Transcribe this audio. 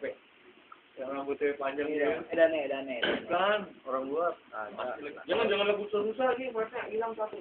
siapa yang rambutnya panjang gitu. ya edane edane kan orang gua jangan jangan lebih susah susah lagi mereka hilang satu.